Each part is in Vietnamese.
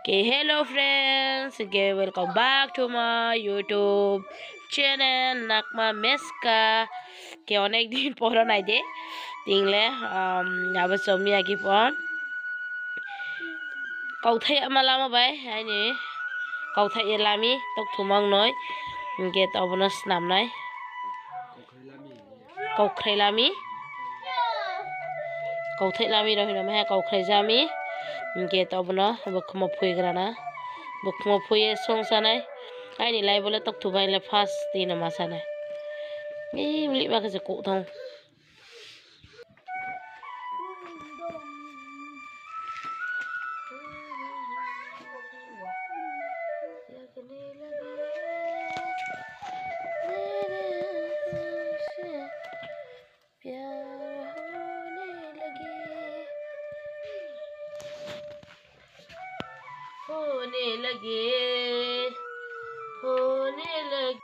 Okay, hello friends. Okay, welcome back to my YouTube channel Nakma Meska. Okay, অনেক দিন পর নাই দে tingলে আবার সমি আগে পর কাউথাই মালামা বাই আইনি কাউথাই এলামি তক থুমাং নয় গে তবনো স্নামনাই কাউখ্রাইলামি কাউথাইলামি রহিনা মাহে কাউখ্রাইজামি गे gate obola bo khmo phui na bo khmo phui song sanai ai ni là bole tok thubai là fast tin ma sanai mi li ba gì ko thong होने लगे होने लगे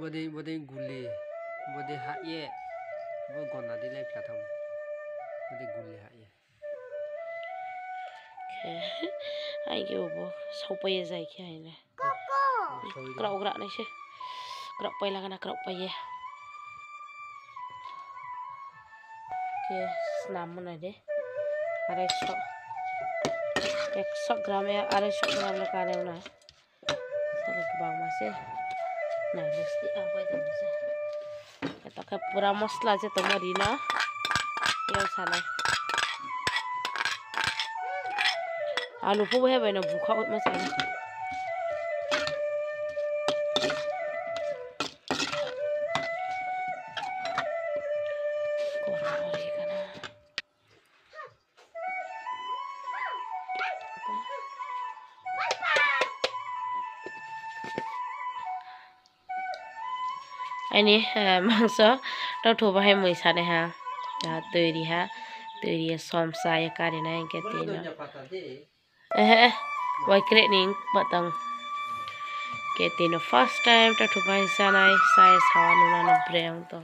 बदे बदे गुले बदे हा ये वो गन्ना दिले प्लाथम बदे गुले हा ये आइगे ओबो सौपये जायखे आइले क्राउ ग्रा नैसे क्राउ पहिला kana क्राउ पये के नाम ना दे अरे स्टॉप एकस' ग्राम या सौ ग्राम लेखा लेना बांगासे नाइनस्टी आबाय दंसे पूरा मसला जो तो तमरि ना। एव आलू पो हेबाय ना मसाला कोरा रे कना mangso to thu ba hai mui sane ha তৈরি ha তৈরি somsa ya kari na yang ketina eh wai kre ning batang ketina first time to thu ba sanai sai sawan na na breng to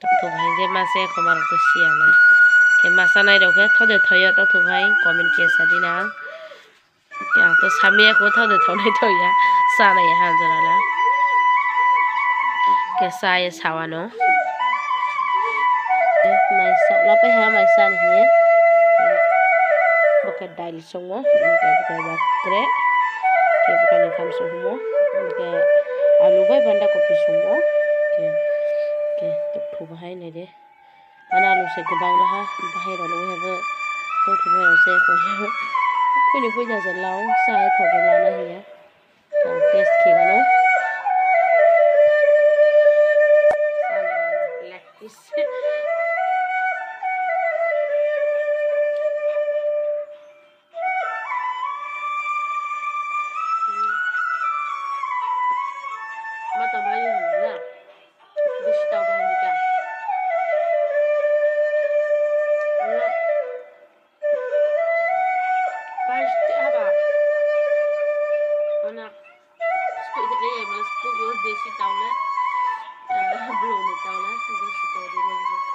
to thu ba je ma se khomar to sia na ke ma sanai ro ke thode thoya to thu ba comment ke sa dina yang to samia ko thode thonai thoya sa na ya han jara la cái sai sao nó mày sợ nó phải ha mày sao này bukan dail semua bukan bukan bakre ke bukan ikan semua ke alu bay banda kopi semua ke ke tuk thu bahai này deh mana alu se ke bang lah bahai dah lu hebe tuk thu bahai se ko hebe cái này bây giờ giờ lâu sai thầu cái lá này nhé cái test kia anak eh é, mas pugul desi tau na Bruno tau na né? desi tau di rumah